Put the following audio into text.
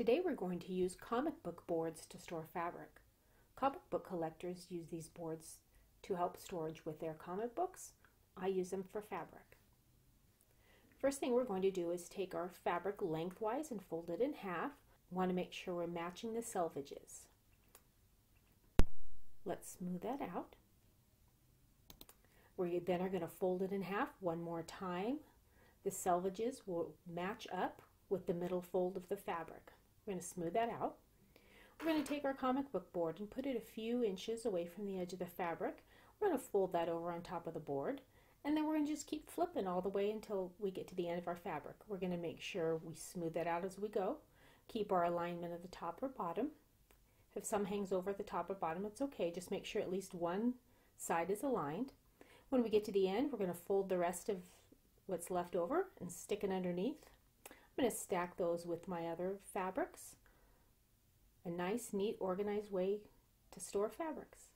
Today we're going to use comic book boards to store fabric. Comic book collectors use these boards to help storage with their comic books. I use them for fabric. First thing we're going to do is take our fabric lengthwise and fold it in half. want to make sure we're matching the selvages. Let's smooth that out. We then are going to fold it in half one more time. The selvages will match up with the middle fold of the fabric. We're going to smooth that out. We're going to take our comic book board and put it a few inches away from the edge of the fabric. We're going to fold that over on top of the board and then we're going to just keep flipping all the way until we get to the end of our fabric. We're going to make sure we smooth that out as we go. Keep our alignment at the top or bottom. If some hangs over the top or bottom, it's okay. Just make sure at least one side is aligned. When we get to the end, we're going to fold the rest of what's left over and stick it underneath. I'm going to stack those with my other fabrics. A nice, neat, organized way to store fabrics.